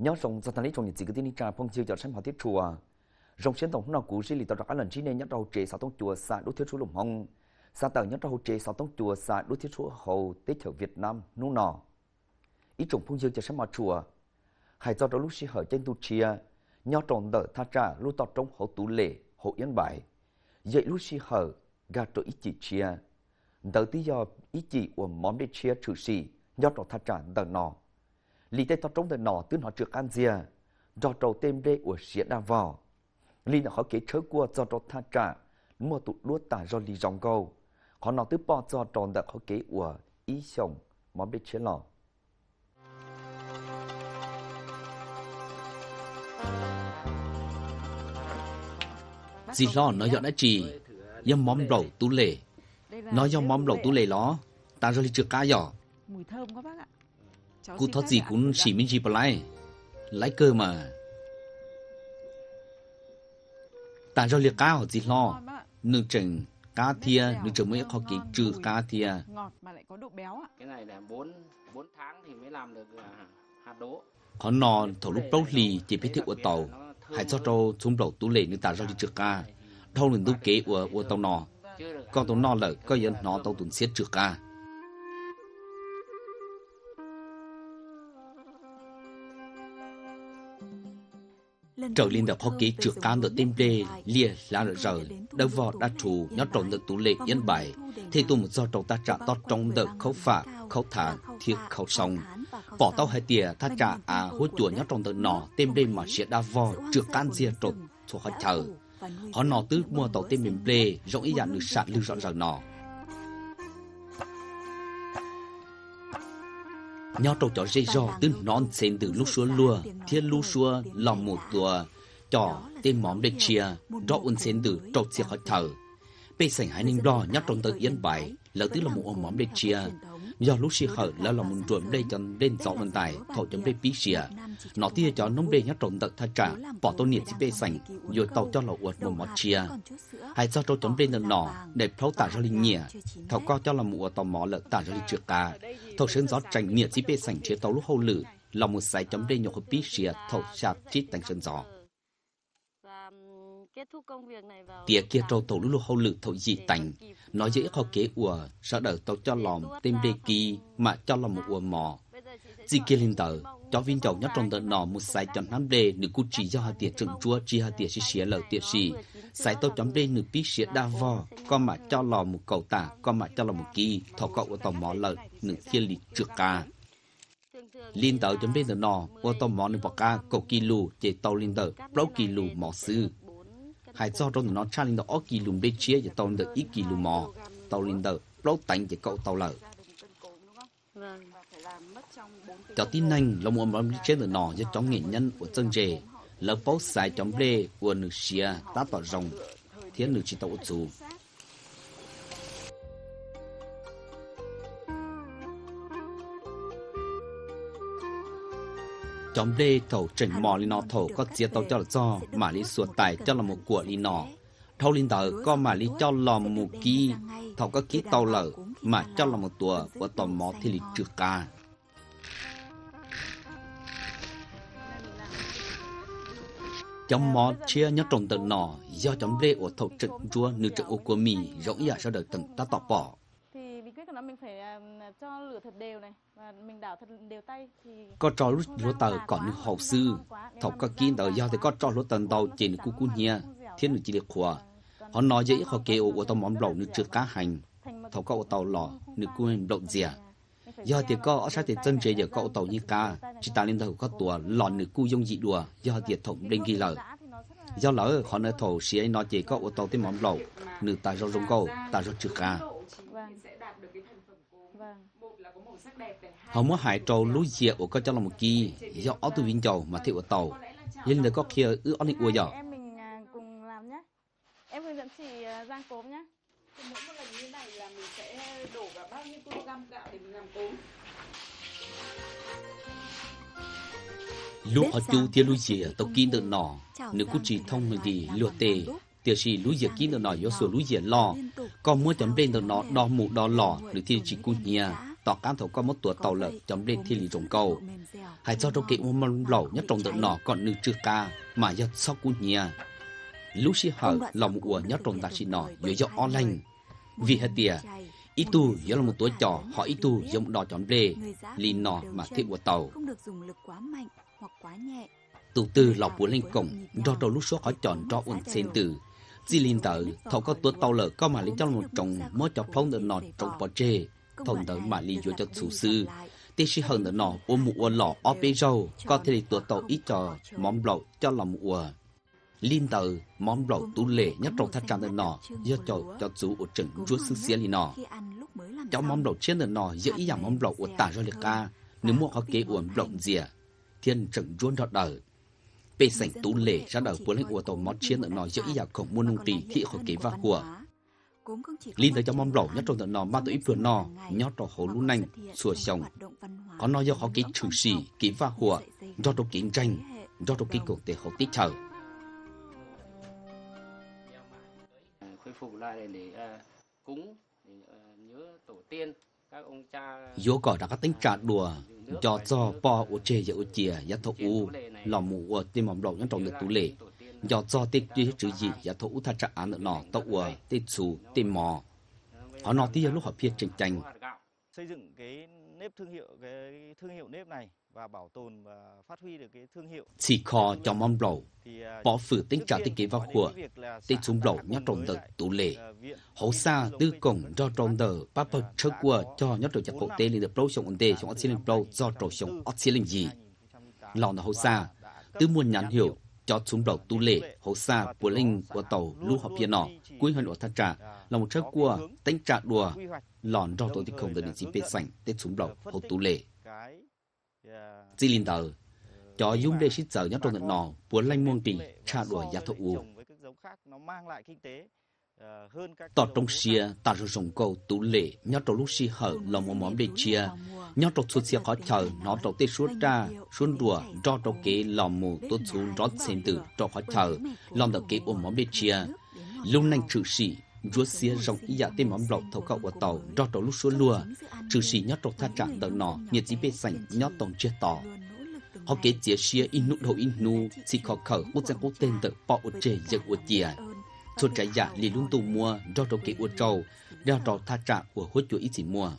nhớ rồng cho thằng trong những gì cái tin trà phong chiêu cho xem họ tiếp chùa. Rồng xuyên tổng nào cũ gì lì tao đặt lần chỉ nên nhớ đầu chế sao tông chùa xa đối thiết số lủng hong xa tờ nhớ đầu chế sao tông chùa xa đối thiết số hầu tết ở Việt Nam nung nọ ý trùng phong chiêu cho xem họ chùa. Hãy do đó lúc sĩ hở trên tu chia nhớ tròn đỡ tha trả lúc tao trong hậu tú lệ hậu yên bài dậy lúc sĩ hở, gà trội ý chỉ chia. Đỡ tí do ý chỉ của món để chia trừ sĩ nhớ tròn tha trả đỡ nọ lý tê tao trống đời nọ tư họ trước an dìa, do trâu tem đê của xỉa đa vò. Lý nó họ kế chớ qua do trâu tha trả mua tụ lúa tả do lý dòng câu họ nó tư bỏ do trâu đặc họ kế của ý xong món biết chế lò. Dì lo nó dọn đã chỉ yếm móm lẩu tú lệ nó yếm móm lẩu tú lệ ló ta rồi đi trượt cá giỏ Cô thoát gì cũng chỉ mình chỉ bà lại cơ mà. Ta cho liệt họ gì lo Nương chừng cá thia Nương chừng mới có cái trừ cá thia. Ngọt mà lại có độ béo ạ. Cái này là 4, 4 tháng thì mới làm được hạt đỗ. Họ nò thổ lúc lâu lì chỉ biết thiết của tàu. Hãy cho trâu xuống đầu tú lệ nương ta cho đi trừ cá Đâu nương tú kế của của tàu nò Con tàu nò là có dân nó tàu tuần xiết trừ cá trở lên được ký trước cá được tim đê lia là rồi giờ đâu vào đã chủ nhớ trộn được tủ lệ yên bài. thì tụ một do trâu ta trả to trong được khẩu phạt khẩu thả thiết khẩu sông bỏ tao hai tìa ta trả à hối chùa nhớ trộn được nọ tim đê mà sẽ đa vò trước can ria trộn thuộc họ chờ họ nọ tứ mua tàu tim mềm đê rộng ý dạng được sạt lưu rõ ràng nọ nhau trâu chó dây dò từ non xem từ lúc xua lùa thiên lúc xua lòng một tùa. Chó tên móm để chia, rõ un xem từ trâu chia khỏi thở. Bê sảnh hai ninh đo nhóc trong tự yên bài, lỡ tức là một ông móm để chia do lúc xì hở là lòng muốn chuẩn đây chân lên gió vận tải, thổ chấm đây bí xìa. Nó tia cho nông đây nhát trộn tật thắt trả, bỏ tô nhiệt chỉ bê sành rồi tàu cho lò uột một mọt chia hay cho trâu chấm bên nọ, để pháo tả ra linh nhẹ thầu co cho là mùa tàu mỏ lợn tả ra linh trượt cá thầu sơn gió trành nhiệt chỉ bê sành chia tàu lúc hậu lử lòng một sải chấm đây nhọc bí xìa thầu chạp chít tành sơn gió kết thúc công việc này vào tia kia trâu tàu lúc hâu lử thầu dị tành. nói dễ khó kế ủa sợ đỡ tàu cho lòng tên đề kỳ mà cho lòng một ủa mò. dì kia linh tờ cho viên chồng nhất trong tờ nọ một sai chấm năm đề nữ cụ chỉ do hà tiệt trừng chúa chỉ hà tiệt xí xía lờ tiệt xí. sai tàu chấm đề nữ bí xía đa vò con mà cho lò một cầu tả con mà cho lò một kỳ thọ cậu của tàu mỏ lợn nữ thiên lì trượt ca. liên tờ chấm đề tờ nọ của tàu mỏ nữ bọc ca cầu kỳ lù chế tàu liên tờ bao kỳ lù mỏ sư hai do trong nó cha linh đó, ó kỳ lù bê chia chế tàu được ít kỳ lùm mò tàu linh đó lâu tánh chế cậu tàu lở. cho tin nhanh là một món trên được nọ cho chóng nghệ nhân của dân trẻ là bó xài chóng lê của nữ xìa, tá tỏ rồng thiên nữ chỉ tàu dù. Chấm đê thầu trình mò li nọ thầu có chia tàu cho là cho mà li suột tài cho là một của li nọ thâu linh tờ có mà li cho là một ký. Thầu có ký tàu lở mà cho là một tua của tàu mò thì li trượt ca. Chấm mò chia nhớ trồng tận nọ do chấm đê ở thầu trận chúa nữ trận ô của mì rỗng giả sau đời từng ta tỏ bỏ của nó mình phải uh, cho lửa thật đều này và mình đảo thật đều tay thì có cho lúc lúa tờ còn nữ hậu sư. thầu có kín tờ do thì có cho lúa tần đầu trên cu cu nhia. thiên nữ chỉ được khóa họ nói dễ họ kêu ô tàu món lẩu nữ chưa cá hành thầu có ô tàu lò nữ cu hình lộn dìa do thì có ở sát thì chân chế giờ có ô tàu như ca chỉ ta lên đầu có tua lò nữ cu dung dị đùa. Do thì thổng lên ghi lờ do lỡ họ nói thầu xí ấy nói chỉ có ô tàu tới món lẩu nữ ta rau rong câu ta rau chưa ca họ muốn hại trâu lúa dịa của có cho là một kỳ do tu viên dầu mà thiệu ở tàu. Nhưng là có kia ư áo định ua giờ. Em mình uh, cùng làm nhé em hướng dẫn chị uh, giang cốm nhé mỗi một lần như này là mình sẽ đổ vào bao nhiêu kg gạo để mình làm cốm? Lúc họ chú tiêu lúa dịa tàu kín được nọ nếu cứ chỉ thông mình thì lúa tề. tiêu chỉ lúa dịa kín được nọ do số lúa dịa lo có mua chấm lên được nó đo mù đo lò được thì chỉ cú nhia. Tỏ cam thầu có một tuổi tàu lợn chấm lên thì lý trồng cầu. Hãy cho trong kỹ một mâm lẩu nhất trồng tự nó, còn nữ chưa ca, mà giật sau cú nhia. Lúc xí hở lòng ủa nhất trồng ta xí nọ dưới do online vì hết tiề ít tu do là một tuổi trò họ ít tu giống đò chấm lê lì nọ mà thiết của tàu. Không được dùng lực quá mạnh hoặc quá nhẹ từ từ lọc của lên cổng, do đầu lúc số họ chọn cho ổn sen từ chỉ linh tờ thầu có tuổi tàu lợ có mà lấy cho một trồng mới cho phong được nọ trồng bò chê thông tờ mà lý do cho chủ sư. Tê sĩ hơn được nọ ôm ô lọ ô bê râu, có thể là tuổi tàu ít cho món lẩu cho lòng mũ linh tờ món lẩu tú lệ nhất trong thắt trang được nọ do cho cho chủ ở trận chúa sư xía li nọ. Cho món lẩu trên được nọ dễ ý giảm món lẩu ở tả ra liệt ca nếu mua họ kế uổng lộng dìa thiên trận chúa đọt đời bê sảnh tú lệ ra đời của lấy của tàu mót chiến ở nó dễ ý khổng mua nông trì, thị khỏi kế và của. Linh tới cho mong lẩu nhất trong tận nó mà ít vừa nò nhót trò hồ lũ nành xua sông có nói do họ ký trừ xì, ký và hùa do trong chiến tranh do trong ký cổ tế họ tích chờ khôi phục lại để à, cúng à, nhớ tổ tiên. Yo có đã có tính trả đùa cho cho po u chê ya u chia ya thọ u lò mù u tim mỏng lẩu nhân trong được tú lệ do cho tê duy chữ gì ya thọ u tha trả án nọ tọ u tê chủ tê mò. Họ nói tí lúc họ phiết tranh tranh xây dựng cái nếp thương hiệu cái thương hiệu nếp này và bảo tồn và phát huy được cái thương hiệu. Chỉ kho cho mong lẩu bỏ phử tính trả tích kế vào của tê chúng lẩu nhắc trong tờ tủ lệ. Hậu xa tư cổng do trong tờ ba bậc trước qua cho nhắc trong chặt hộ tê lên được pro sống ổn tê sống ớt xí lên pro do trổ sống ớt xí lên gì? Lò nó hậu xa, tư muốn nhắn hiểu cho chúng đầu tu lệ. Hậu xa của linh, của tàu lưu học phía nọ, cuối hơn của thắt trả là một chiếc cua tính trả đùa. Lòn do tổ thì không được gì bê sảnh, tết chúng đầu hậu tu lệ. Chỉ linh tờ cho dung để xích giờ nhất trong tận nọ muốn lanh muôn trì cha đùa giá thọ u tọt trong xia ta rồi dùng câu tú lệ nhất trong lúc xì hở là một món để chia. nhất trong suốt xia khó chờ nó trong tê suốt ra xuân đùa do trong kế lòng mù tốt xuống rót sen tử trong khó chờ. lòng đầu kế ôm món để chia. lúc nanh trừ sĩ chúa xia rong ý dạ tên mắm lọc thầu cậu của tàu do trong lúc xuân lùa. Trừ sĩ nhất trong thắt trạng tờ nọ nhiệt dĩ bê sảnh nhất tổng chia tỏ họ kế chia xia in nụ đầu in nu chỉ khó khở bút ra cố tên tờ bỏ ở chế giật ở chìa cho trái giả lì lung tù mua do trong kế ở trâu đeo trò tha trạng của hốt chúa ý chỉ mua